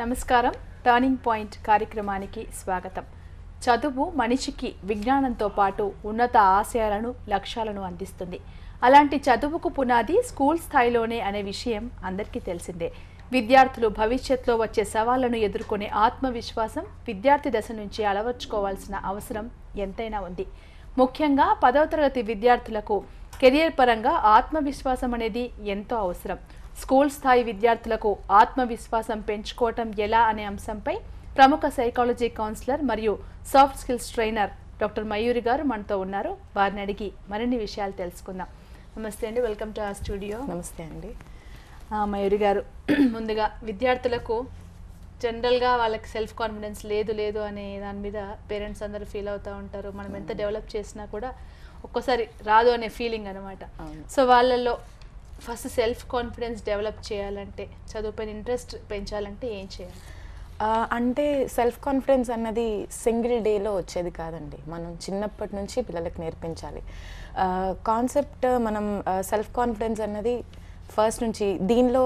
నమస్కారం. Turning point కార్యక్రమానికి స్వాగతం. చదువు మనిషికి విజ్ఞానంతో పాటు ఉన్నత ఆశయాలను లక్ష్యాలను అందిస్తుంది. అలాంటి చదువుకు పునాది స్కూల్ స్థాయిలోనే అనే విషయం అందరికీ తెలిసిందే. విద్యార్థులు భవిష్యత్తులో వచ్చే సవాళ్ళను ఎదుర్కొనే ఆత్మవిశ్వాసం విద్యార్థి దశ నుంచి అలవర్చుకోవాల్సిన అవసరం ఎంతైనా ఉంది. ముఖ్యంగా పదవ తరగతి విద్యార్థులకు కెరియర్ పరంగా ఆత్మవిశ్వాసం అనేది ఎంతో అవసరం. స్కూల్ స్థాయి విద్యార్థులకు ఆత్మవిశ్వాసం పెంచుకోవటం ఎలా అనే అంశంపై ప్రముఖ సైకాలజీ కౌన్సిలర్ మరియు soft skills trainer doctor Mayuri garu మనతో ఉన్నారు. వారిని అడిగి మరిన్ని విషయాలు తెలుసుకుందాం. నమస్తే అండి. Welcome to the studio. నమస్తే అండి. మయూరి గారు ముందుగా విద్యార్థులకు జనరల్గా వాళ్ళకి సెల్ఫ్ కాన్ఫిడెన్స్ లేదు లేదు అనే దాని మీద పేరెంట్స్ అందరూ ఫీల్ అవుతూ ఉంటారు. మనం ఎంత డెవలప్ చేసినా కూడా ఒక్కోసారి రాదు అనే ఫీలింగ్ అనమాట. సో వాళ్ళల్లో ఫస్ట్ సెల్ఫ్ కాన్ఫిడెన్స్ డెవలప్ చేయాలంటే చదువుపైన ఇంట్రెస్ట్ పెంచాలంటే ఏం చేయాలి? అంటే సెల్ఫ్ కాన్ఫిడెన్స్ అన్నది సింగిల్ డేలో వచ్చేది కాదండి. మనం చిన్నప్పటి నుంచి పిల్లలకు నేర్పించాలి. కాన్సెప్ట్ మనం సెల్ఫ్ కాన్ఫిడెన్స్ అన్నది ఫస్ట్ నుంచి దీనిలో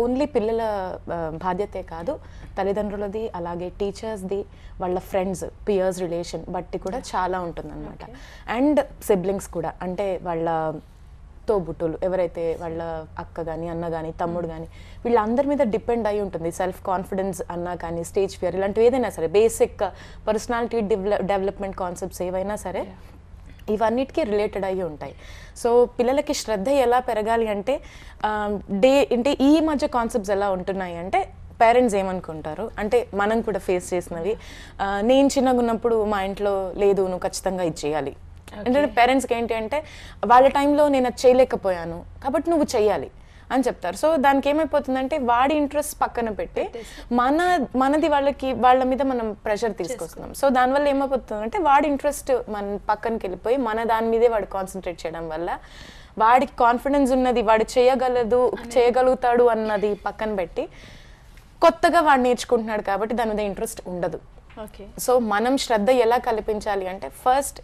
ఓన్లీ పిల్లల బాధ్యతే కాదు తల్లిదండ్రులది అలాగే టీచర్స్ది వాళ్ళ ఫ్రెండ్స్ పియర్స్ రిలేషన్ బట్టి కూడా చాలా ఉంటుందన్నమాట. అండ్ సిబ్లింగ్స్ కూడా అంటే వాళ్ళ తోబుట్టులు ఎవరైతే వాళ్ళ అక్క కానీ అన్న కానీ తమ్ముడు కానీ వీళ్ళందరి మీద డిపెండ్ అయి ఉంటుంది. సెల్ఫ్ కాన్ఫిడెన్స్ అన్నా కానీ స్టేజ్ ఫియర్ ఇలాంటివి ఏదైనా సరే బేసిక్ పర్సనాలిటీ డెవలప్మెంట్ కాన్సెప్ట్స్ ఏవైనా సరే ఇవన్నిటికీ రిలేటెడ్ అయ్యి ఉంటాయి. సో పిల్లలకి శ్రద్ధ ఎలా పెరగాలి అంటే డే అంటే ఈ మధ్య కాన్సెప్ట్స్ ఎలా ఉంటున్నాయి అంటే పేరెంట్స్ ఏమనుకుంటారు? అంటే మనం కూడా ఫేస్ చేసినవి. నేను చిన్నగా ఉన్నప్పుడు మా ఇంట్లో లేదు నువ్వు ఖచ్చితంగా ఇది చేయాలి. అంటే పేరెంట్స్కి ఏంటి అంటే వాళ్ళ టైంలో నేను అది చేయలేకపోయాను కాబట్టి నువ్వు చెయ్యాలి అని చెప్తారు. సో దానికి ఏమైపోతుందంటే వాడి ఇంట్రెస్ట్ పక్కన పెట్టి మన మనది వాళ్ళకి వాళ్ళ మీద మనం ప్రెషర్ తీసుకొస్తున్నాం. సో దానివల్ల ఏమైపోతుందంటే వాడి ఇంట్రెస్ట్ మన పక్కనకి వెళ్ళిపోయి మన దాని మీదే వాడు కాన్సన్ట్రేట్ చేయడం వల్ల వాడికి కాన్ఫిడెన్స్ ఉన్నది వాడు చేయగలదు చేయగలుగుతాడు అన్నది పక్కన పెట్టి కొత్తగా వాడు నేర్చుకుంటున్నాడు కాబట్టి దాని మీద ఇంట్రెస్ట్ ఉండదు. సో మనం శ్రద్ధ ఎలా కల్పించాలి అంటే ఫస్ట్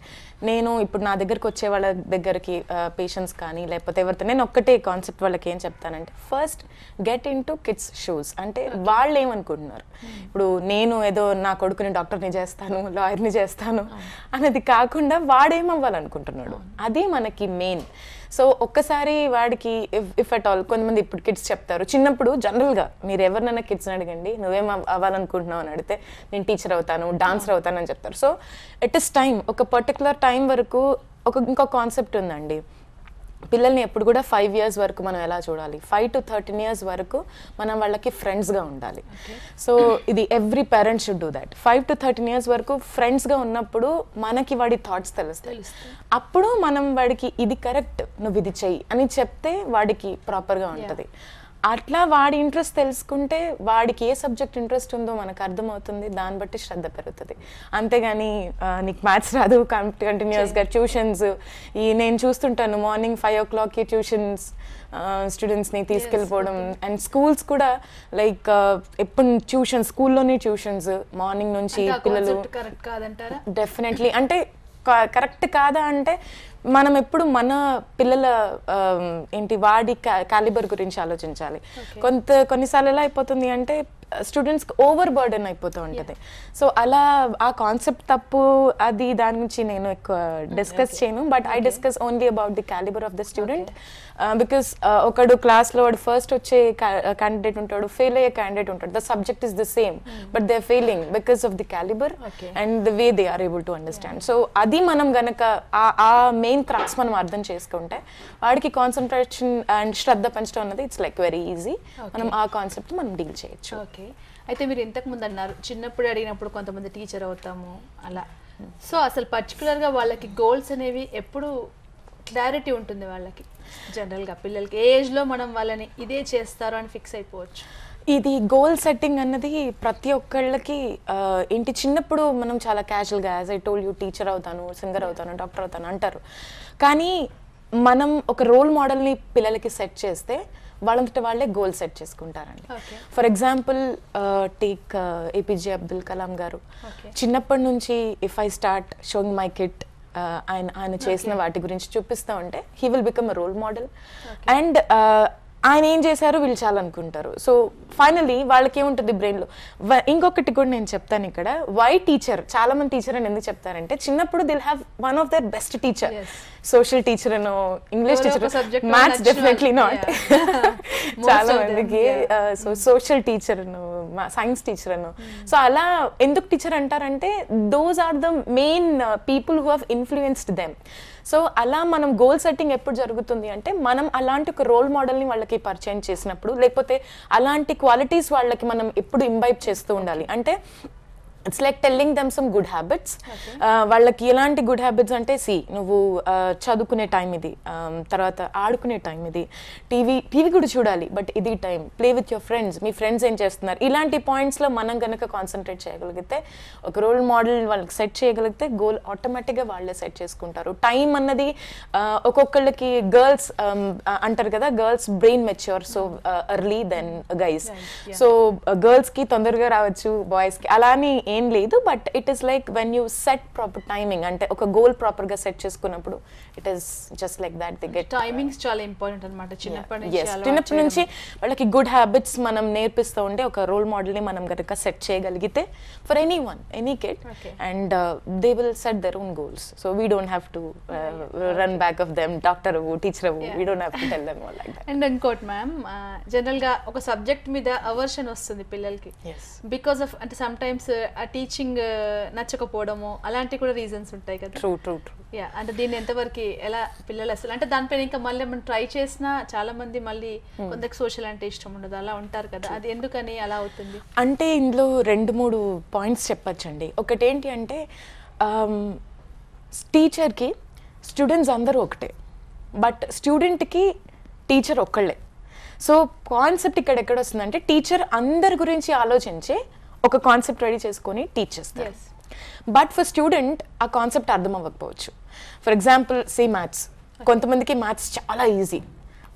నేను ఇప్పుడు నా దగ్గరకు వచ్చే వాళ్ళ దగ్గరికి పేషెంట్స్ కానీ లేకపోతే ఎవరితో నేను ఒక్కటే కాన్సెప్ట్ వాళ్ళకి ఏం చెప్తానంటే first get into kids shoes అంటే వాళ్ళు ఏమనుకుంటున్నారు? ఇప్పుడు నేను ఏదో నా కొడుకుని డాక్టర్ని చేస్తాను లాయర్ని చేస్తాను అనేది కాకుండా వాడేమవ్వాలనుకుంటున్నాడు? అది మనకి మెయిన్ సో ఒక్కసారి వాడికి ఇఫ్ అట్ ఆల్ కొంతమంది ఇప్పుడు కిడ్స్ చెప్తారు. చిన్నప్పుడు జనరల్గా మీరు ఎవరినైనా కిడ్స్ని అడగండి నువ్వేం అవ్వాలనుకుంటున్నావు అని అడిగితే నేను టీచర్ అవుతాను డాన్సర్ అవుతాను అని చెప్తారు. సో ఇట్ ఇస్ టైం ఒక పర్టికులర్ టైం వరకు ఒక ఇంకో కాన్సెప్ట్ ఉందండి. పిల్లల్ని ఎప్పుడు కూడా ఫైవ్ ఇయర్స్ వరకు మనం ఎలా చూడాలి? ఫైవ్ టు థర్టీన్ ఇయర్స్ వరకు మనం వాళ్ళకి ఫ్రెండ్స్గా ఉండాలి. సో ఇది every parent should do that five to thirteen years వరకు ఫ్రెండ్స్గా ఉన్నప్పుడు మనకి వాడి థాట్స్ తెలుస్తాయి. అప్పుడు మనం వాడికి ఇది కరెక్ట్ నువ్వు ఇది చెయ్యి అని చెప్తే వాడికి ప్రాపర్గా ఉంటుంది. అట్లా వాడి ఇంట్రెస్ట్ తెలుసుకుంటే వాడికి ఏ సబ్జెక్ట్ ఇంట్రెస్ట్ ఉందో మనకు అర్థమవుతుంది దాన్ని బట్టి శ్రద్ధ పెరుగుతుంది. అంతేగాని నీకు మ్యాథ్స్ రాదు కంటిన్యూస్గా ట్యూషన్స్ ఈ నేను చూస్తుంటాను మార్నింగ్ ఫైవ్ ఓ క్లాక్కి ట్యూషన్స్ స్టూడెంట్స్ని తీసుకెళ్ళిపోవడం. అండ్ స్కూల్స్ కూడా లైక్ ఎప్పుడు ట్యూషన్ స్కూల్లోనే ట్యూషన్స్ మార్నింగ్ నుంచి పిల్లలు డెఫినెట్లీ అంటే కరెక్ట్ కాదా అంటే మనం ఎప్పుడు మన పిల్లల ఏంటి వాడి క్యాలిబర్ గురించి ఆలోచించాలి. కొంత కొన్నిసార్లు ఎలా అయిపోతుంది అంటే స్టూడెంట్స్ ఓవర్ బర్డెన్ అయిపోతూ ఉంటుంది. సో అలా ఆ కాన్సెప్ట్ తప్పు అది దాని గురించి నేను ఎక్కువ డిస్కస్ చేయను. But I discuss only about the calibre of the student because ఒకడు క్లాస్లో వాడు ఫస్ట్ వచ్చే క్యాండిడేట్ ఉంటాడు ఫెయిల్ అయ్యే క్యాండిడేట్ ఉంటాడు. The subject is the same but they failing because of the calibre. And the way they are able to understand so అది మనం గనక ఆ- ఆ మెయిన్ క్రాక్స్ మనం అర్థం చేసుకుంటే వాడికి కాన్సన్ట్రేషన్ అండ్ శ్రద్ధ పెంచడం అన్నది ఇట్స్ లైక్ వెరీ ఈజీ మనం ఆ కాన్సెప్ట్ మనం డీల్ చేయొచ్చు. ఓకే అయితే మీరు ఇంతకు ముందు అన్నారు చిన్నప్పుడు అడిగినప్పుడు కొంతమంది టీచర్ అవుతాము అలా. సో అసలు పర్టికులర్గా వాళ్ళకి గోల్స్ అనేవి ఎప్పుడు క్లారిటీ ఉంటుంది వాళ్ళకి. జనరల్గా పిల్లలకి ఏజ్లో మనం వాళ్ళని ఇదే చేస్తారు అని ఫిక్స్ అయిపోవచ్చు. ఇది గోల్ సెట్టింగ్ అన్నది ప్రతి ఒక్కళ్ళకి ఏంటి చిన్నప్పుడు మనం చాలా క్యాజువల్గా as I told you teacher అవుతాను సింగర్ అవుతాను డాక్టర్ అవుతాను అంటారు. కానీ మనం ఒక రోల్ మోడల్ని పిల్లలకి సెట్ చేస్తే వాళ్ళంతట వాళ్ళే గోల్ సెట్ చేసుకుంటారండి. For example take APJ Abdul Kalam garu. చిన్నప్పటి నుంచి if I start showing my kit ఆయన ఆయన చేసిన వాటి గురించి చూపిస్తూ ఉంటే he will become a role model and ఆయన ఏం చేశారు వీళ్ళు చాలనుకుంటారు సో ఫైనలీ వాళ్ళకి ఏముంటుంది బ్రెయిన్లో ఇంకొకటి కూడా నేను చెప్తాను ఇక్కడ. వై టీచర్ చాలా మంది టీచర్ అని ఎందుకు చెప్తారంటే చిన్నప్పుడు they'll have one of their best teacher. Social teacher అనో English teacher maths definitely. Not చాలా మందికి. So social teacher science teacher అను సో అలా ఎందుకు టీచర్ అంటారంటే those are the main people who have influenced them so అలా మనం goal setting ఎప్పుడు జరుగుతుంది అంటే మనం అలాంటి ఒక రోల్ మోడల్ని వాళ్ళకి పరిచయం చేసినప్పుడు లేకపోతే అలాంటి క్వాలిటీస్ వాళ్ళకి మనం ఎప్పుడు ఇంబైబ్ చేస్తూ ఉండాలి. అంటే it's like telling them some good habits వాళ్ళకి ఎలాంటి గుడ్ హ్యాబిట్స్ అంటే సి నువ్వు uh, చదువుకునే టైం ఇది um, తర్వాత ఆడుకునే టైం ఇది టీవీ టీవీ కూడా చూడాలి బట్ ఇది time play with your friends me friends ఏం చేస్తున్నారు? ఇలాంటి పాయింట్స్లో మనం కనుక కాన్సన్ట్రేట్ చేయగలిగితే ఒక రోల్ మోడల్ వాళ్ళకి సెట్ చేయగలిగితే గోల్ ఆటోమేటిక్గా వాళ్ళే సెట్ చేసుకుంటారు. టైం అన్నది uh, ఒక్కొక్కళ్ళకి గర్ల్స్ అంటారు కదా girls brain mature so early then guys. So గర్ల్స్కి తొందరగా రావచ్చు బాయ్స్కి అలా అని ఏం లేదు but it is like when you set proper timing అంటే ఒక గోల్ ప్రాపర్గా సెట్ చేసుకున్నప్పుడు it is just like that they get timings చాలా ఇంపార్టెంట్ అనమాట చిన్నప్పటి చిన్నప్పటి. నుంచి వాళ్ళకి గుడ్ హ్యాబిట్స్ మనం నేర్పిస్తూ ఉంటే ఒక రోల్ మోడల్ని మనం కనుక సెట్ చేయగలిగితే for any one any kid. And they will set their own goals so we don't have to run back of them doctor అవ్వు టీచర్ అవ్వు. We don't have to tell them like that and ఇంకోటి ma'am జనరల్గా ఒక subject మీద aversion వస్తుంది పిల్లలకి. Because of అంటే sometimes ఆ టీచింగ్ నచ్చకపోవడము అలాంటి కూడా రీజన్స్ ఉంటాయి కదా. ట్రూ ట్రూ ట్రూ యా అంటే దీన్ని ఎంతవరకు ఎలా పిల్లలు అసలు అంటే దానిపైన ఇంకా మళ్ళీ మనం ట్రై చేసినా చాలా మంది మళ్ళీ కొందరికి సోషల్ అంటే ఇష్టం ఉండదు అలా ఉంటారు కదా. అది ఎందుకని అలా అవుతుంది? అంటే ఇందులో రెండు మూడు పాయింట్స్ చెప్పచ్చండి. ఒకటి ఏంటి అంటే టీచర్కి స్టూడెంట్స్ అందరూ ఒకటే బట్ స్టూడెంట్కి టీచర్ ఒక్కళ్ళే. సో కాన్సెప్ట్ ఇక్కడ ఎక్కడ వస్తుందంటే టీచర్ అందరి గురించి ఆలోచించి ఒక కాన్సెప్ట్ రెడీ చేసుకొని టీచ్ చేస్తారు. బట్ ఫర్ స్టూడెంట్ ఆ కాన్సెప్ట్ అర్థం అవ్వకపోవచ్చు ఫర్ ఎగ్జాంపుల్ సే మ్యాథ్స్ కొంతమందికి మ్యాథ్స్ చాలా easy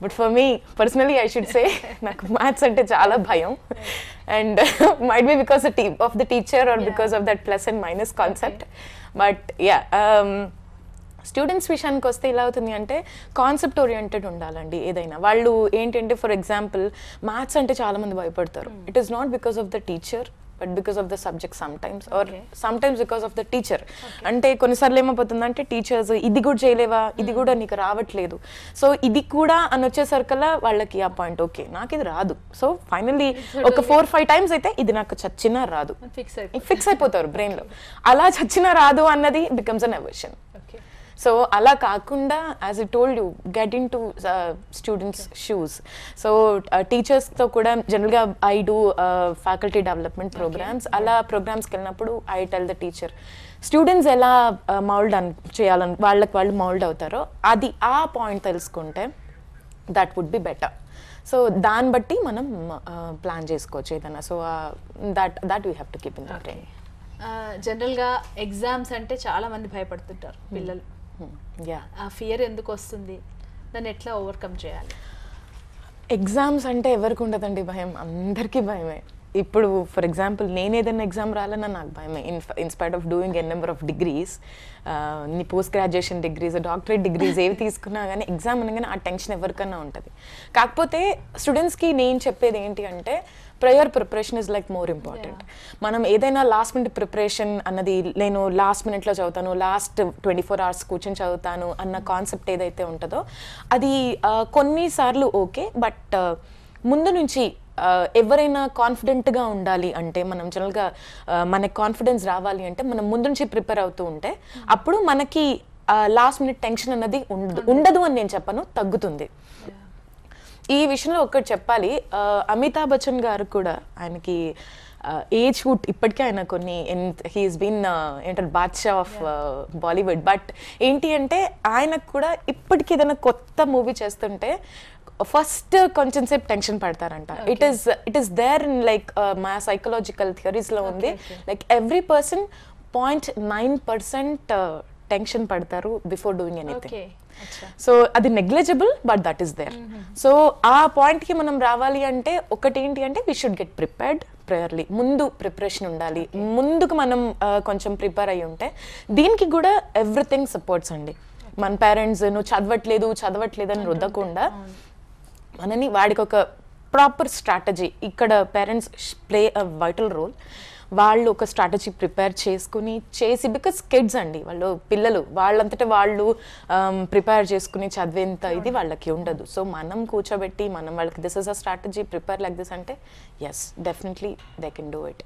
but for me personally I should say నాకు మ్యాథ్స్ అంటే చాలా భయం. And might be because of the teacher or. Because of that plus and minus concept but yeah students విషయానికి వస్తే ఎలా అవుతుంది అంటే కాన్సెప్ట్ ఓరియంటెడ్ ఉండాలండి ఏదైనా. వాళ్ళు ఏంటంటే ఫర్ ఎగ్జాంపుల్ మ్యాథ్స్ అంటే చాలా మంది భయపడతారు. It is not because of the teacher but because of the subject sometimes or Okay. Sometimes because of the teacher అంటే కొన్నిసార్లు ఏమైపోతుందంటే టీచర్స్ ఇది కూడా చేయలేవా? ఇది కూడా నీకు రావట్లేదు. సో ఇది కూడా అని వచ్చేసరికల్లా వాళ్ళకి ఆ పాయింట్ ఓకే నాకు ఇది రాదు సో ఫైనల్లీ ఒక ఫోర్ ఫైవ్ టైమ్స్ అయితే ఇది నాకు చచ్చినా రాదు. ఫిక్స్ అయిపోతారు బ్రెయిన్లో. అలా చచ్చినా రాదు అన్నది బికమ్స్ అన్ ఎవర్షన్ సో అలా కాకుండా as I told you get into students shoes so టీచర్స్తో కూడా జనరల్గా I do faculty development programmes అలా ప్రోగ్రామ్స్కి వెళ్ళినప్పుడు I tell the teacher students ఎలా మౌల్డ్ అన్ చేయాలని వాళ్ళకి వాళ్ళు మౌల్డ్ అవుతారో అది ఆ పాయింట్ తెలుసుకుంటే that would be better so దాన్ని బట్టి మనం ప్లాన్ చేసుకోవచ్చు ఏదైనా. So that that we have to keep in the brain జనరల్గా ఎగ్జామ్స్ అంటే చాలా మంది భయపడుతుంటారు పిల్లలు. యా ఆ ఫియర్ ఎందుకు వస్తుంది? దాన్ని ఎట్లా ఓవర్కమ్ చేయాలి? ఎగ్జామ్స్ అంటే ఎవరికి ఉండదండి భయం? అందరికీ భయమే. ఇప్పుడు ఫర్ ఎగ్జాంపుల్ నేను ఏదైనా ఎగ్జామ్ రాయాలన్నా నాకు భయమే in in spite of doing an number of degrees నీ post graduation degrees doctorate degrees ఏవి తీసుకున్నా కానీ ఎగ్జామ్ అనగానే ఆ టెన్షన్ ఎవరికన్నా ఉంటుంది. కాకపోతే స్టూడెంట్స్కి నేను చెప్పేది ఏంటి అంటే prior preparation is like more important మనం ఏదైనా లాస్ట్ మినిట్ ప్రిపరేషన్ అన్నది నేను లాస్ట్ మినిట్లో చదువుతాను లాస్ట్ ట్వంటీ ఫోర్ అవర్స్ కూర్చొని చదువుతాను అన్న కాన్సెప్ట్ ఏదైతే ఉంటుందో అది కొన్నిసార్లు ఓకే బట్ ముందు నుంచి ఎవరైనా కాన్ఫిడెంట్గా ఉండాలి అంటే మనం జనరల్గా మనకి కాన్ఫిడెన్స్ రావాలి అంటే మనం ముందు నుంచి ప్రిపేర్ అవుతూ ఉంటే అప్పుడు మనకి లాస్ట్ మినిట్ టెన్షన్ అన్నది ఉండదు. ఉండదు అని నేను చెప్పను తగ్గుతుంది. ఈ విషయంలో ఒకటి చెప్పాలి అమితాబ్ బచ్చన్ గారు కూడా ఆయనకి ఏజ్ హుట్ ఇప్పటికే ఆయన కొన్ని హీఈస్ బీన్ ఏంటంటే బాద్షా ఆఫ్ బాలీవుడ్ బట్ ఏంటి అంటే ఆయనకు కూడా ఇప్పటికి ఏదైనా కొత్త మూవీ చేస్తుంటే ఫస్ట్ కొంచెం సేపు tension పడతారంట. It is it is there in like మా సైకలాజికల్ థియరీస్లో ఉంది. Like every person point nine percent tension పడతారు బిఫోర్ డూయింగ్ ఎనీథింగ్ సో అది negligible but that is there so ఆ పాయింట్కి మనం రావాలి అంటే ఒకటి ఏంటి అంటే we should get prepared priorly ముందు ప్రిపరేషన్ ఉండాలి. ముందుకు మనం ఆ, కొంచెం ప్రిపేర్ అయ్యి ఉంటే దీనికి కూడా ఎవ్రీథింగ్ సపోర్ట్స్ అండి. మన పేరెంట్స్ నువ్వు చదవట్లేదు చదవట్లేదు అని రుద్దకుండా మనని వాడికి ఒక ప్రాపర్ స్ట్రాటజీ. ఇక్కడ parents play a vital role. వాళ్ళు ఒక స్ట్రాటజీ ప్రిపేర్ చేసుకుని చేసి బికాస్ కిడ్స్ అండి వాళ్ళు పిల్లలు. వాళ్ళంతటా వాళ్ళు ప్రిపేర్ చేసుకుని చదివేంత ఇది వాళ్ళకి ఉండదు. సో మనం కూర్చోబెట్టి మనం వాళ్ళకి this is a strategy prepare like this అంటే yes definitely they can do it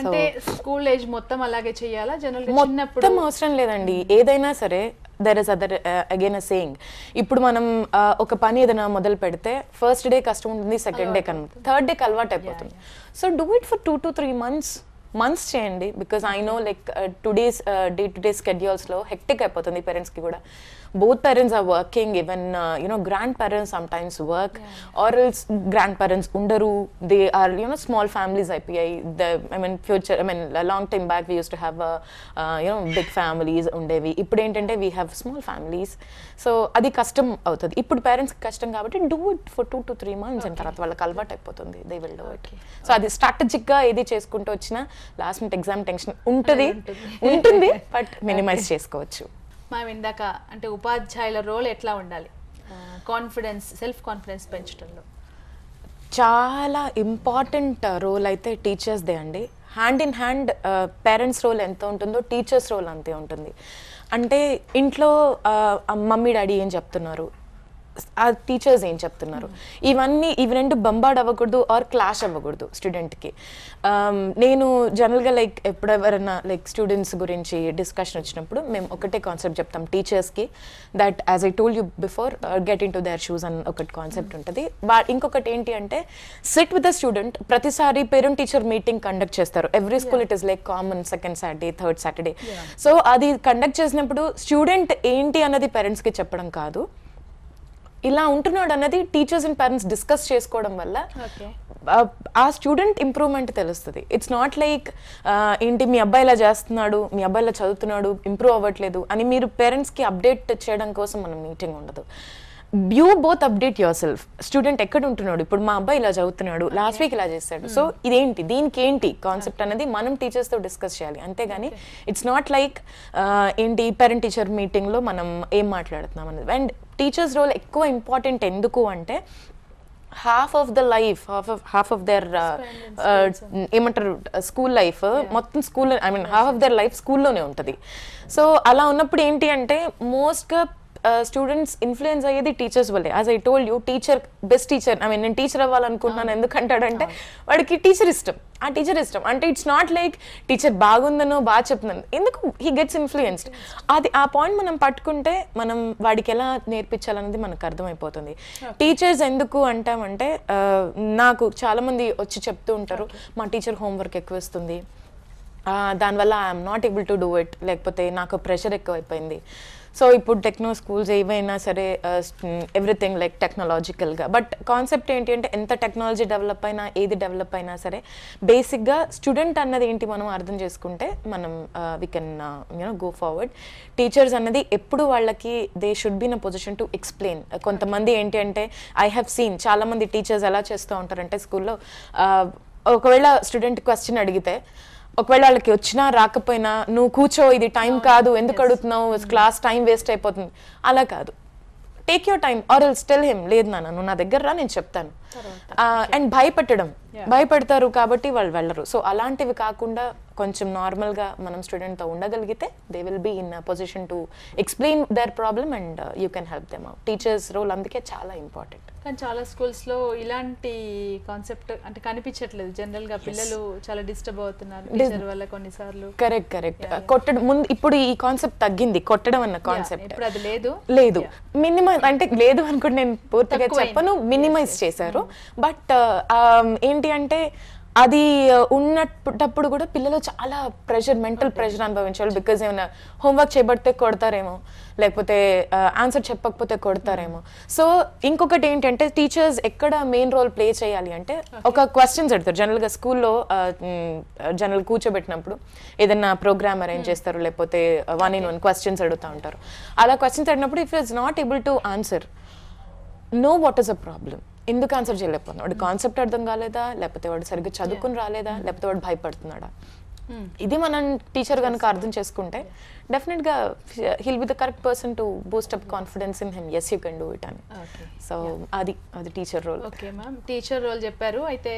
అంటే స్కూల్ ఏజ్ మొత్తం అలాగే చేయాలా? జనరల్ మొత్తం అవసరం లేదండి. ఏదైనా సరే there is other again a saying ఇప్పుడు మనం uh, ఒక పని ఏదైనా మొదలు పెడితే ఫస్ట్ డే కష్టం ఉంటుంది సెకండ్ డే కన్నా థర్డ్ డేకి అలవాటు అయిపోతుంది. So do it for two to three months months చేయండి. Because I know like two days day to day స్కెడ్యూల్స్లో hectic అయిపోతుంది పేరెంట్స్కి కూడా. Both parents are working even you know grandparents sometimes work or else grandparents ఉండరు they are you know small families అయిపోయాయి the I mean future I mean long time back we use to have you know big families ఉండేవి ఇప్పుడు ఏంటంటే we have small families so అది కష్టం అవుతుంది. ఇప్పుడు పేరెంట్స్కి కష్టం కాబట్టి do it for two to three months and తర్వాత వాళ్ళకి అలవాటు అయిపోతుంది. They will do it so అది స్ట్రాటజిక్గా ఏది చేసుకుంటూ వచ్చినా లాస్ట్ మినిట్ ఎగ్జామ్ టెన్షన్ ఉంటుంది. ఉంటుంది. బట్ మినిమైజ్ చేసుకోవచ్చు. మనం ఇందాక అంటే ఉపాధ్యాయుల రోల్ ఎట్లా ఉండాలి? కాన్ఫిడెన్స్ సెల్ఫ్ కాన్ఫిడెన్స్ పెంచడంలో చాలా ఇంపార్టెంట్ రోల్ uh, అయితే టీచర్స్దే అండి. Hand in hand parents role ఎంత ఉంటుందో టీచర్స్ రోల్ అంతే ఉంటుంది. అంటే ఇంట్లో uh, మమ్మీ డాడీ ఏం చెప్తున్నారు? ఆ టీచర్స్ ఏం చెప్తున్నారు? ఇవన్నీ ఇవి రెండు బంబాడ్ అవ్వకూడదు ఆర్ క్లాష్ అవ్వకూడదు స్టూడెంట్కి నేను జనరల్గా లైక్ ఎప్పుడెవరైనా లైక్ స్టూడెంట్స్ గురించి డిస్కషన్ వచ్చినప్పుడు మేము ఒకటే కాన్సెప్ట్ చెప్తాం టీచర్స్కి that as I told you before get into their shoes అని ఒకటి కాన్సెప్ట్ ఉంటుంది. వా ఇంకొకటి ఏంటి అంటే సిట్ విత్ ద స్టూడెంట్ ప్రతిసారి పేరెంట్ టీచర్ మీటింగ్ కండక్ట్ చేస్తారు. Every school it is like common second Saturday third Saturday so అది కండక్ట్ చేసినప్పుడు స్టూడెంట్ ఏంటి అన్నది పేరెంట్స్కి చెప్పడం కాదు. ఇలా ఉంటున్నాడు అన్నది టీచర్స్ అండ్ పేరెంట్స్ డిస్కస్ చేసుకోవడం వల్ల ఆ- ఆ స్టూడెంట్ ఇంప్రూవ్మెంట్ తెలుస్తుంది. ఇట్స్ నాట్ లైక్ ఏంటి మీ అబ్బాయి ఇలా చేస్తున్నాడు మీ అబ్బాయి ఇలా చదువుతున్నాడు ఇంప్రూవ్ అవ్వట్లేదు అని మీరు పేరెంట్స్కి అప్డేట్ చేయడం కోసం మనం మీటింగ్ ఉండదు. You both update yourself student ఎక్కడ ఉంటున్నాడు? ఇప్పుడు మా అబ్బాయి ఇలా చదువుతున్నాడు లాస్ట్ వీక్ ఇలా చేస్తాడు సో ఇదేంటి? దీనికి ఏంటి కాన్సెప్ట్ అనేది మనం టీచర్స్తో డిస్కస్ చేయాలి. అంతేగాని ఇట్స్ నాట్ లైక్ ఏంటి పేరెంట్ టీచర్ మీటింగ్లో మనం ఏం మాట్లాడుతున్నాం అనేది అండ్ టీచర్స్ రోల్ ఎక్కువ ఇంపార్టెంట్ ఎందుకు అంటే half of the life half of half of their ఏమంటారు స్కూల్ లైఫ్ మొత్తం school I mean half of their life స్కూల్లోనే ఉంటుంది. సో అలా ఉన్నప్పుడు ఏంటి అంటే మోస్ట్గా స్టూడెంట్స్ ఇన్ఫ్లుయెన్స్ అయ్యేది టీచర్స్ వల్లే. As I told you teacher best teacher I mean నేను టీచర్ అవ్వాలనుకుంటున్నాను ఎందుకంటాడంటే వాడికి టీచర్ ఇష్టం. ఆ టీచర్ ఇష్టం. అంటే ఇట్స్ నాట్ లైక్ టీచర్ బాగుందనో బాగా చెప్తున్నాను. ఎందుకు? హీ గెట్స్ ఇన్ఫ్లుయెన్స్డ్ అది ఆ పాయింట్ మనం పట్టుకుంటే మనం వాడికి ఎలా నేర్పించాలనేది మనకు అర్థమైపోతుంది. టీచర్స్ ఎందుకు అంటామంటే ఆ, నాకు చాలా మంది వచ్చి చెప్తూ ఉంటారు మా టీచర్ హోంవర్క్ ఎక్కువ ఇస్తుంది. దానివల్ల I'm not able to do it లేకపోతే నాకు ప్రెషర్ ఎక్కువైపోయింది. సో ఇప్పుడు టెక్నో స్కూల్స్ ఏవైనా సరే ఎవ్రీథింగ్ లైక్ టెక్నాలజికల్గా బట్ కాన్సెప్ట్ ఏంటి అంటే ఎంత టెక్నాలజీ డెవలప్ అయినా ఏది డెవలప్ అయినా సరే బేసిక్గా స్టూడెంట్ అన్నది ఏంటి మనం అర్థం చేసుకుంటే మనం we can you know go forward teachers అన్నది ఎప్పుడు వాళ్ళకి they should be in a position to explain కొంతమంది ఏంటి అంటే ఐ హ్యావ్ సీన్ చాలా మంది టీచర్స్ ఎలా చేస్తూ ఉంటారంటే స్కూల్లో uh, ఒకవేళ స్టూడెంట్ క్వశ్చన్ అడిగితే ఒకవేళ వాళ్ళకి వచ్చినా రాకపోయినా నువ్వు కూర్చో ఇది టైం కాదు ఎందుకు అడుగుతున్నావు? క్లాస్ టైం వేస్ట్ అయిపోతుంది. అలా కాదు. Take your time or else still him లేదు నాన్న నువ్వు నా దగ్గర రా నేను చెప్తాను. అండ్ భయపెట్టడం. భయపెడతారు కాబట్టి వాళ్ళు వెళ్ళరు. సో అలాంటివి కాకుండా కొంచెం నార్మల్గా మనం స్టూడెంట్తో ఉండగలిగితే they will be in position to explain their problem and you can help them out teachers role అందుకే చాలా ఇంపార్టెంట్ కానీ చాలా schools లో ఇలాంటి కాన్సెప్ట్ అంటే కనిపించట్లేదు. జనరల్గా పిల్లలు చాలా డిస్టర్బ్ అవుతున్నారు టీచర్ వల్ల కొన్నిసార్లు. కరెక్ట్ కరెక్ట్ కొట్టడం ముందు ఇప్పుడు ఈ కాన్సెప్ట్ తగ్గింది. కొట్టడం అన్న కాన్సెప్ట్ ఇప్పుడు అది లేదు. లేదు. మినిమైజ్ అంటే లేదు అనుకుంటే నేను పూర్తిగా. చెప్పను. మినిమైజ్ చేశారు. బట్ ఏంటి అంటే అది ఉన్నప్పుడు కూడా పిల్లలు చాలా ప్రెషర్ మెంటల్ ప్రెషర్ అనుభవించాలి బికాజ్ ఏమైనా హోంవర్క్ చేయబడితే కొడతారేమో లేకపోతే ఆన్సర్ చెప్పకపోతే కొడతారేమో. సో ఇంకొకటి ఏంటంటే టీచర్స్ ఎక్కడ మెయిన్ రోల్ ప్లే చేయాలి అంటే ఒక క్వశ్చన్స్ అడుగుతారు. జనరల్గా స్కూల్లో జనరల్ కూర్చోబెట్టినప్పుడు ఏదైనా ప్రోగ్రామ్ అరేంజ్ చేస్తారు లేకపోతే వన్ ఇన్ వన్ క్వశ్చన్స్ అడుగుతూ ఉంటారు. అలా క్వశ్చన్స్ అడిగినప్పుడు if is not able to answer no what is a problem ఎందుకు ఆన్సర్ చేయలేకపోతున్నాడు వాడు కాన్సెప్ట్ అర్థం కాలేదా? లేకపోతే వాడు సరిగ్గా చదువుకుని రాలేదా? లేకపోతే వాడు భయపడుతున్నాడా? ఇది మనం టీచర్ కనుక అర్థం చేసుకుంటే డెఫినెట్గా he'll be the correct person to boost up confidence in him yes you can do it అని. సో అది అది teacher role okay ma'am teacher role చెప్పారు. అయితే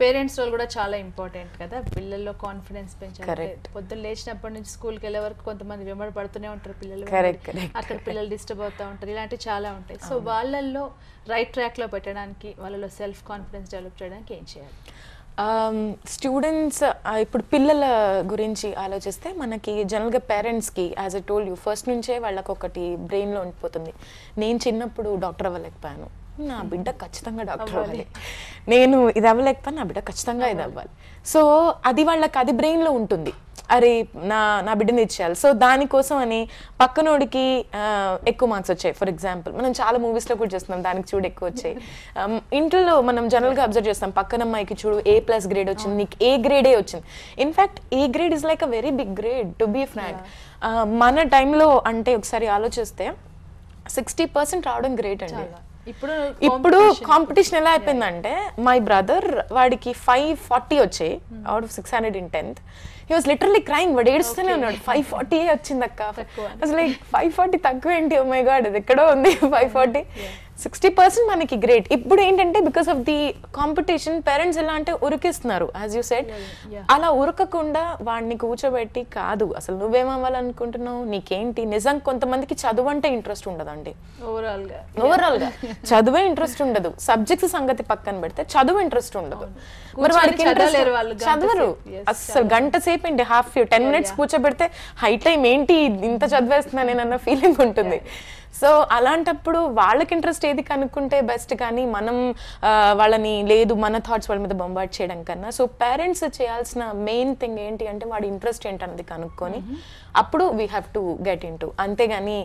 పేరెంట్స్ రోల్ కూడా చాలా ఇంపార్టెంట్ కదా? పిల్లల్లో కాన్ఫిడెన్స్ పెంచాలి. పొద్దున్న లేచినప్పటి నుంచి స్కూల్కి వెళ్ళే వరకు కొంతమంది వెంబడి పడుతూనే ఉంటారు పిల్లలు. అక్కడ పిల్లలు డిస్టర్బ్ అవుతూ ఉంటారు. ఇలాంటివి చాలా ఉంటాయి. సో వాళ్ళల్లో రైట్ ట్రాక్లో పెట్టడానికి వాళ్ళలో సెల్ఫ్ కాన్ఫిడెన్స్ డెవలప్ చేయడానికి ఏం చేయాలి? స్టూడెంట్స్ ఇప్పుడు పిల్లల గురించి ఆలోచిస్తే మనకి జనరల్గా పేరెంట్స్కి as I told you first నుంచే వాళ్ళకి ఒకటి బ్రెయిన్లో ఉండిపోతుంది. నేను చిన్నప్పుడు డాక్టర్ అవ్వలేకపోయాను. నా బిడ్డ ఖచ్చితంగా డాక్టర్ అవ్వాలి. నేను ఇది అవ్వలేకపోయాను నా బిడ్డ ఖచ్చితంగా ఇది అవ్వాలి. సో అది వాళ్ళకి అది బ్రెయిన్లో ఉంటుంది. అరే నా నా బిడ్డని ఇచ్చేయాలి. సో దానికోసం అని పక్కనోడికి ఎక్కువ మార్క్స్ వచ్చాయి. ఫర్ ఎగ్జాంపుల్ మనం చాలా మూవీస్లో కూడా చేస్తున్నాం. దానికి చూడు ఎక్కువ వచ్చాయి. ఇంట్లో మనం జనరల్గా అబ్జర్వ్ చేస్తాం. పక్కన అమ్మాయికి చూడు ఏ ప్లస్ గ్రేడ్ వచ్చింది. నీకు ఏ గ్రేడే వచ్చింది in fact A grade is like a very big grade to be frank మన టైంలో అంటే ఒకసారి ఆలోచిస్తే సిక్స్టీ పర్సెంట్ రావడం గ్రేట్ అండి. ఇప్పుడు ఇప్పుడు కాంపిటీషన్ ఎలా అయిపోయిందంటే మై బ్రదర్ వాడికి ఫైవ్ ఫార్టీ వచ్చాయి out of six hundred in tenth he was literally crying వాడు ఏడుస్తూనే ఉన్నాడు. ఫైవ్ ఫార్టీ వచ్చింది అక్క. అసలు లైక్ ఫైవ్ ఫార్టీ తక్కువ ఏంటి? మై గాడ్ అది ఎక్కడో ఉంది. ఫైవ్ ఫార్టీ సిక్స్టీ పర్సెంట్ మనకి గ్రేట్ ఇప్పుడు ఏంటంటే because of the competition parents ఎలా అంటే ఉరికిస్తున్నారు యాజ్ యూ సెట్ yeah. అలా ఉరకకుండా వాడిని కూర్చోబెట్టి కాదు. అసలు నువ్వేమవ్వాలనుకుంటున్నావు? నీకేంటి? నిజం కొంతమందికి చదువు అంటే ఇంట్రెస్ట్ ఉండదండి. ఓవరాల్గా ఓవరాల్గా చదువే ఇంట్రెస్ట్ ఉండదు. సబ్జెక్ట్స్ సంగతి పక్కన పెడితే చదువు ఇంట్రెస్ట్ ఉండదు. మరి వాడికి చదవరు. అసలు గంట సేపు అండి హాఫ్ టెన్ మినిట్స్ కూర్చోబెడితే హై టైం ఏంటి? ఇంత చదివేస్తున్నా నేను అన్న ఫీలింగ్ ఉంటుంది సో అలాంటప్పుడు వాళ్ళకి ఇంట్రెస్ట్ ఏది కనుక్కుంటే బెస్ట్ కానీ మనం వాళ్ళని లేదు మన థాట్స్ వాళ్ళ మీద బొంబాట్ చేయడం కన్నా. సో పేరెంట్స్ చేయాల్సిన మెయిన్ థింగ్ ఏంటి అంటే వాడి ఇంట్రెస్ట్ ఏంటన్నది కనుక్కొని అప్పుడు we have to get into అంతేగాని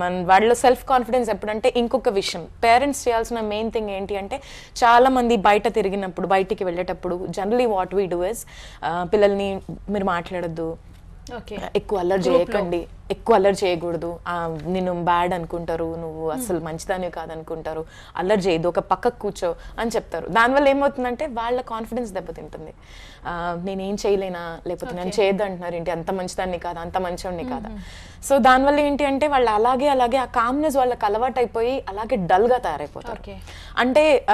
మన వాళ్ళలో సెల్ఫ్ కాన్ఫిడెన్స్ ఎప్పుడంటే ఇంకొక విషయం. పేరెంట్స్ చేయాల్సిన మెయిన్ థింగ్ ఏంటి అంటే చాలా మంది బయట తిరిగినప్పుడు బయటికి వెళ్ళేటప్పుడు generally what we do is పిల్లల్ని మీరు మాట్లాడొద్దు ఎక్కువ అల్లరి చేయకండి. ఎక్కువ అల్లరి చేయకూడదు. ఆ, నిన్ను బ్యాడ్ అనుకుంటారు. నువ్వు అసలు మంచిదానివి కాదనుకుంటారు. అల్లరి చేయదు. ఒక పక్కకు కూర్చో అని చెప్తారు. దానివల్ల ఏమవుతుందంటే వాళ్ళ కాన్ఫిడెన్స్ దెబ్బతింటుంది. ఆ, నేనేం చేయలేనా? లేకపోతే నేను చేయొద్దు అంటున్నారు. ఏంటి? అంత మంచిదాన్ని కాదా? అంత మంచివాడిని కాదా? సో దానివల్ల ఏంటి అంటే వాళ్ళు అలాగే అలాగే ఆ కామ్నెస్ వాళ్ళకి అలవాటు అయిపోయి అలాగే డల్గా తయారైపోతారు. అంటే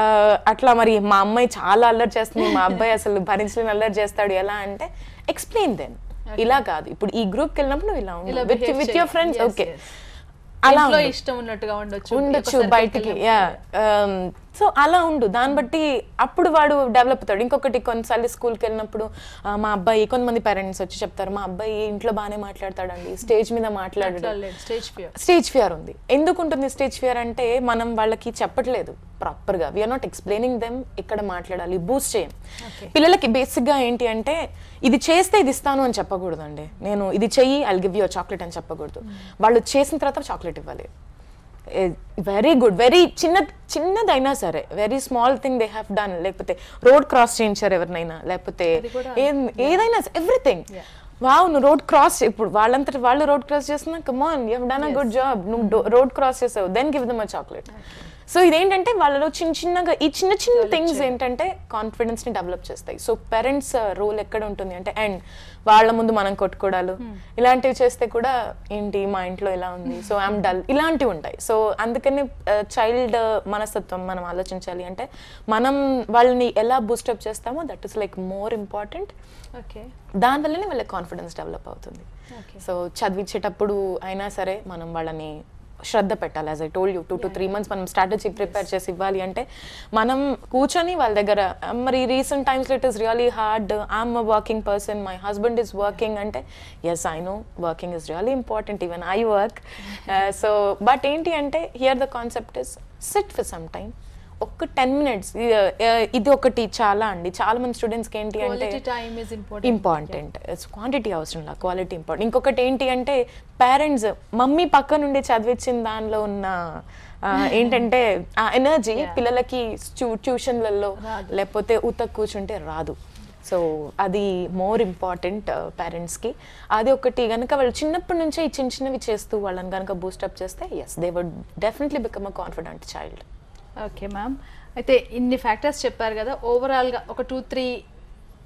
అట్లా మరి మా అమ్మాయి చాలా అల్లరి చేస్తుంది. మా అబ్బాయి అసలు భరించలేని అల్లరి చేస్తాడు. ఎలా అంటే ఎక్స్ప్లెయిన్ దెన్ ఇలా కాదు ఇప్పుడు ఈ గ్రూప్కి వెళ్ళినప్పుడు ఇలా ఇలా ఉండు with with your. Friends okay. అలా. ఇష్టం ఉన్నట్టుగా ఉండొచ్చు ఉండొచ్చు బయటికి. యా సో అలా ఉండు. దాన్ని బట్టి అప్పుడు వాడు డెవలప్ అవుతాడు. ఇంకొకటి కొన్నిసార్లు స్కూల్కి వెళ్ళినప్పుడు మా అబ్బాయి కొంతమంది పేరెంట్స్ వచ్చి చెప్తారు మా అబ్బాయి ఇంట్లో బాగానే మాట్లాడతాడండి. స్టేజ్ మీద మాట్లాడడు. Stage fear. స్టేజ్ ఫియర్ ఉంది. ఎందుకు ఉంటుంది స్టేజ్ ఫియర్ అంటే మనం వాళ్ళకి చెప్పట్లేదు. ప్రాపర్గా. వీఆర్ నాట్ ఎక్స్ప్లెయినింగ్ దెమ్ ఇక్కడ మాట్లాడాలి. బూస్ట్ చేయం. పిల్లలకి బేసిక్గా ఏంటి అంటే ఇది చేస్తే ఇది ఇస్తాను అని చెప్పకూడదండి. నేను ఇది చెయ్యి ఐ గివ్ యూ చాక్లెట్ అని చెప్పకూడదు. వాళ్ళు చేసిన తర్వాత చాక్లెట్ ఇవ్వాలి. వెరీ గుడ్ వెరీ చిన్న చిన్నదైనా సరే very small thing they have done లేకపోతే రోడ్ క్రాస్ చేయించారు ఎవరినైనా. లేకపోతే ఏదైనా ఎవ్రీథింగ్. వావ్ నువ్వు రోడ్ క్రాస్ ఇప్పుడు వాళ్ళంతటి వాళ్ళు రోడ్ క్రాస్ చేస్తున్నా come on you done a good job నువ్వు రోడ్ క్రాస్ చేసావు then give them a chocolate so ఇదేంటంటే వాళ్ళలో చిన్న చిన్నగా ఈ చిన్న చిన్న థింగ్స్ ఏంటంటే కాన్ఫిడెన్స్ని డెవలప్ చేస్తాయి. సో పేరెంట్స్ రోల్ ఎక్కడ ఉంటుంది అంటే అండ్ వాళ్ళ ముందు మనం కొట్టుకోవడాలు ఇలాంటివి చేస్తే కూడా ఏంటి మా ఇంట్లో ఇలా ఉంది? సో ఐఎమ్ డల్ ఇలాంటివి ఉంటాయి. సో అందుకని చైల్డ్ మనస్తత్వం మనం ఆలోచించాలి అంటే మనం వాళ్ళని ఎలా బూస్టప్ చేస్తామో that is like more important okay దానివల్లనే వాళ్ళకి కాన్ఫిడెన్స్ డెవలప్ అవుతుంది. సో చదివించేటప్పుడు అయినా సరే మనం వాళ్ళని శ్రద్ధ పెట్టాలి as I told you two to three months మనం స్ట్రాటజీ ప్రిపేర్ చేసి ఇవ్వాలి అంటే మనం కూర్చొని వాళ్ళ దగ్గర "ఆ, మరి రీసెంట్ టైమ్స్లో it is really hard I'm a working person my husband is working అంటే yes I know working is really important even I work so but ఏంటి అంటే here the concept is sit for some time ఒక్క ten minutes ఇది ఒకటి చాలా అండి. చాలా మంది స్టూడెంట్స్కి ఏంటి అంటే ఇంపార్టెంట్ క్వాంటిటీ అవసరం క్వాలిటీ ఇంపార్టెంట్ ఇంకొకటి ఏంటి అంటే పేరెంట్స్ మమ్మీ పక్క నుండి చదివించిన దానిలో ఉన్న ఏంటంటే ఆ ఎనర్జీ. పిల్లలకి ట్యూషన్లలో. లేకపోతే ఉతక్ కూర్చుంటే రాదు. సో అది మోర్ ఇంపార్టెంట్ పేరెంట్స్కి అది ఒకటి కనుక వాళ్ళు చిన్నప్పటి నుంచే ఈ చిన్న చిన్నవి చేస్తూ వాళ్ళని కనుక బూస్టప్ చేస్తే yes they would definitely become a confident child okay ma'am అయితే ఇన్ని ఫ్యాక్టర్స్ చెప్పారు కదా ఓవరాల్గా ఒక టూ త్రీ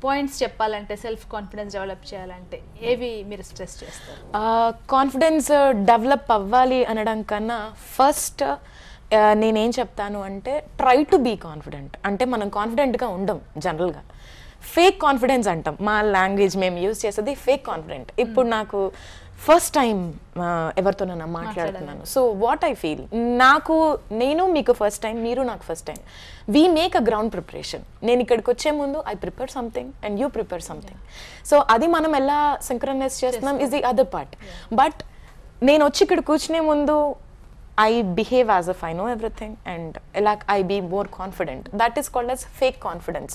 పాయింట్స్ చెప్పాలంటే సెల్ఫ్ కాన్ఫిడెన్స్ డెవలప్ చేయాలంటే ఏవి మీరు స్ట్రెస్ చేస్తారు? కాన్ఫిడెన్స్ డెవలప్ అవ్వాలి అనడం కన్నా ఫస్ట్ నేనేం చెప్తాను అంటే ట్రై టు బీ కాన్ఫిడెంట్ అంటే మనం కాన్ఫిడెంట్గా ఉండం జనరల్గా ఫేక్ కాన్ఫిడెన్స్ అంటాం. మా లాంగ్వేజ్ మేము యూజ్ చేసేది ఫేక్ కాన్ఫిడెంట్ ఇప్పుడు నాకు ఫస్ట్ టైం ఎవరితోనైనా మాట్లాడుతున్నాను. సో వాట్ ఐ ఫీల్ నాకు నేను మీకు ఫస్ట్ టైం మీరు నాకు first time we make a ground preparation నేను ఇక్కడికి వచ్చే ముందు I prepare something and you prepare something so అది మనం ఎలా సింక్రనైజ్ చేస్తున్నాం is the other part but నేను వచ్చి ఇక్కడ కూర్చునే ముందు I behave as if I know everything and ఎలా I be more confident that is called as fake confidence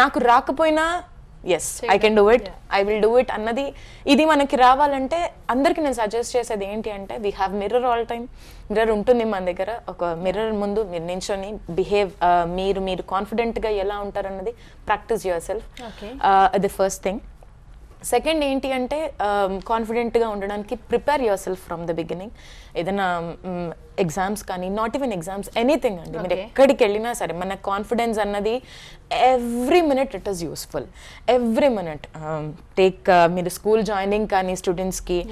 నాకు రాకపోయినా yes I can do it I will do it అన్నది ఇది మనకి రావాలంటే అందరికి నేను సజెస్ట్ చేసేది ఏంటి అంటే we have mirror all time mirror ఉంటుంది మన దగ్గర. ఒక మిర్రర్ ముందు మీరు నించొని బిహేవ్ మీరు మీరు కాన్ఫిడెంట్గా ఎలా ఉంటారన్నది ప్రాక్టీస్ యువర్ సెల్ఫ్. అది ఫస్ట్ థింగ్ సెకండ్ ఏంటి అంటే కాన్ఫిడెంట్గా ఉండడానికి prepare yourself from the beginning ఏదైనా ఎగ్జామ్స్ కానీ నాట్ ఈవెన్ ఎగ్జామ్స్ ఎనీథింగ్ అండి. మీరు. ఎక్కడికి వెళ్ళినా సరే మన కాన్ఫిడెన్స్ అన్నది every minute it is useful every minute take మీరు స్కూల్ జాయినింగ్ కానీ స్టూడెంట్స్కి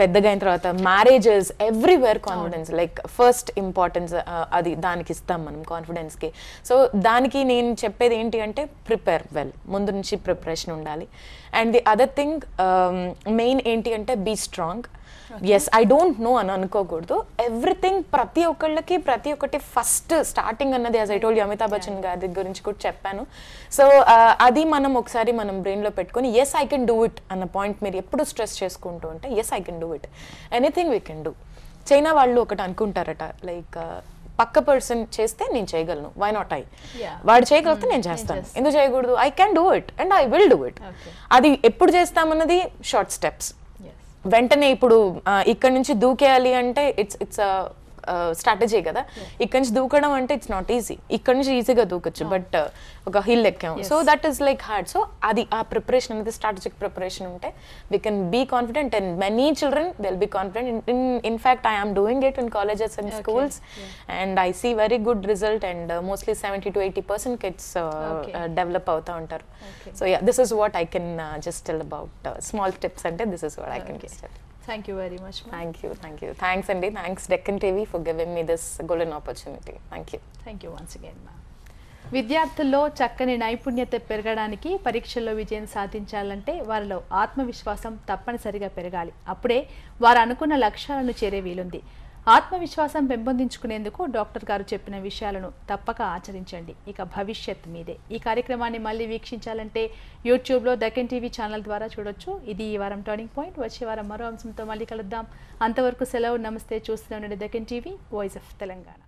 పెద్దగా అయిన తర్వాత marriages everywhere confidence like first importance అది దానికి ఇస్తాం మనం కాన్ఫిడెన్స్కి సో దానికి నేను చెప్పేది ఏంటి అంటే ప్రిపేర్ వెల్ ముందు నుంచి ప్రిపరేషన్ ఉండాలి. And the other thing main ఏంటి అంటే be strong yes I don't know అని అనుకోకూడదు. ఎవ్రీథింగ్ ప్రతి ఒక్కళ్ళకి ప్రతి ఒక్కటి ఫస్ట్ స్టార్టింగ్ అన్నది as I told Amitabh Bachchan గారి గురించి కూడా చెప్పాను. సో అది మనం ఒకసారి మనం బ్రెయిన్లో పెట్టుకొని yes I can do it అన్న పాయింట్ మీరు ఎప్పుడు స్ట్రెస్ చేసుకుంటూ ఉంటే yes I can do it anything we can do China వాళ్ళు ఒకటి అనుకుంటారట లైక్ పక్క పర్సన్ చేస్తే నేను చేయగలను. Why not I. వాడు చేయగలిగితే నేను చేస్తాను. ఎందుకు చేయకూడదు? I can do it and I will do it. అది ఎప్పుడు చేస్తామన్నది? షార్ట్ స్టెప్స్ వెంటనే ఇప్పుడు ఇక్కడ నుంచి దూకేయాలి అంటే ఇట్స్ ఇట్స్ స్ట్రాటజీ కదా. ఇక్కడ నుంచి దూకడం అంటే ఇట్స్ నాట్ ఈజీ ఇక్కడ నుంచి ఈజీగా దూకొచ్చు బట్ ఒక hill ఎక్కాం so that is like hard so అది ఆ ప్రిపరేషన్ అనేది స్ట్రాటజిక్ ప్రిపరేషన్ ఉంటే we can be confident and many children will be confident in in fact I am doing it in colleges and schools and I see very good result and mostly seventy to eighty percent kids. Develop అవుతూ ఉంటారు. So this is what I can just tell about small tips అంటే this is what I can. Just tell thank you very much Thank you, thank you. Thanks, Andy. Thanks, Deccan TV, for giving me this golden opportunity. Thank you. Thank you once again ma'am విద్యార్థుల్లో చక్కని నైపుణ్యత పెరగడానికి పరీక్షల్లో విజయం సాధించాలంటే వారిలో ఆత్మవిశ్వాసం తప్పనిసరిగా పెరగాలి అప్పుడే వారు అనుకున్న లక్ష్యాలను చేరే వీలుంది ఆత్మవిశ్వాసం పెంపొందించుకునేందుకు డాక్టర్ గారు చెప్పిన విషయాలను తప్పక ఆచరించండి. ఇక భవిష్యత్ మీదే. ఈ కార్యక్రమాన్ని మళ్ళీ వీక్షించాలంటే యూట్యూబ్లో దక్కన్ టీవీ ఛానల్ ద్వారా చూడొచ్చు. ఇది ఈ వారం టర్నింగ్ పాయింట్. వచ్చే వారం మరో అంశంతో మళ్ళీ కలుద్దాం. అంతవరకు సెలవు. నమస్తే. చూస్తూనే ఉండండి Deccan TV. Voice of Telangana.